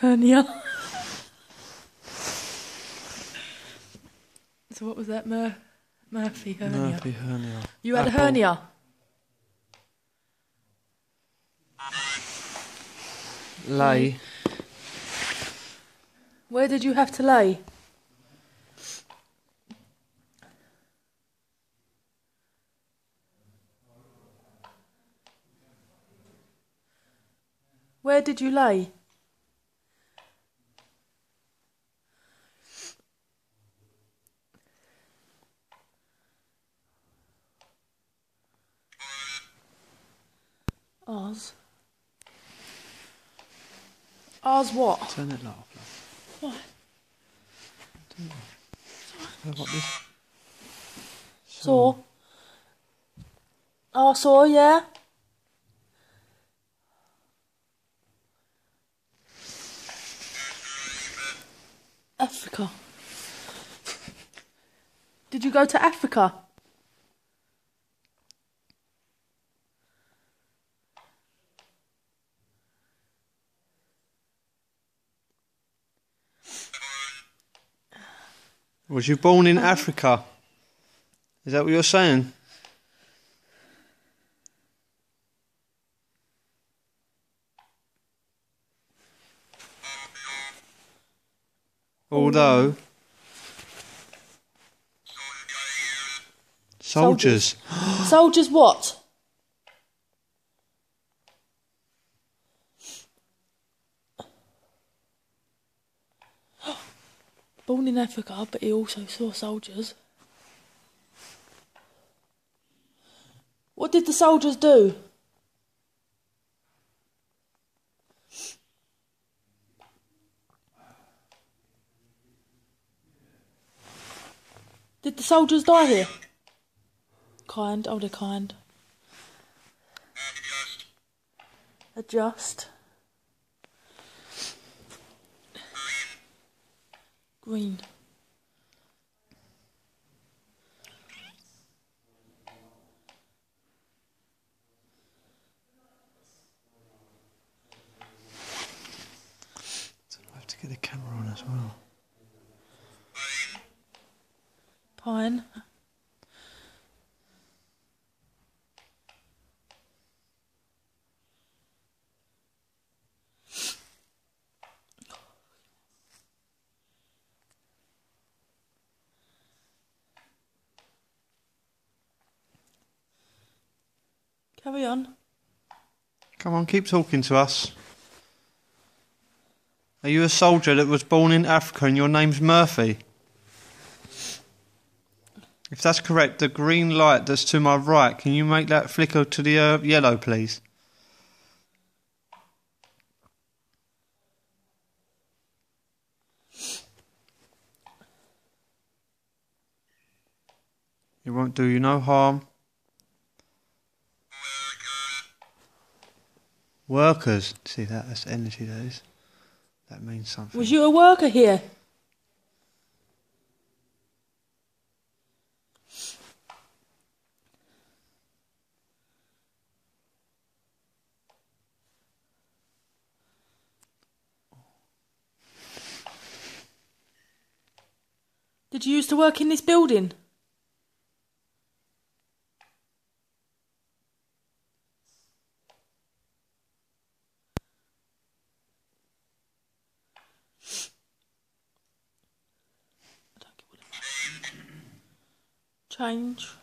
Hernia. so what was that? Mur- Murphy hernia. Murphy hernia. You had a hernia. Lay. Where did you have to lay? Where did you lay? Ours. Oz what? Turn it off. What? How about this? Saw. Oh, saw, yeah. Africa. Did you go to Africa? Was you born in Africa? Is that what you're saying? Although soldiers. Soldiers what? Born in Africa, but he also saw soldiers. What did the soldiers do? Did the soldiers die here? Kind, they're kind. Adjust. Green. I have to get the camera on as well. Pine. Carry on. Come on, keep talking to us. Are you a soldier that was born in Africa and your name's Murphy? If that's correct, the green light that's to my right, can you make that flicker to the uh, yellow, please? It won't do you no harm. Workers. See that? That's energy, that is. That means something. Was you a worker here? Did you used to work in this building? I don't get what it- Change.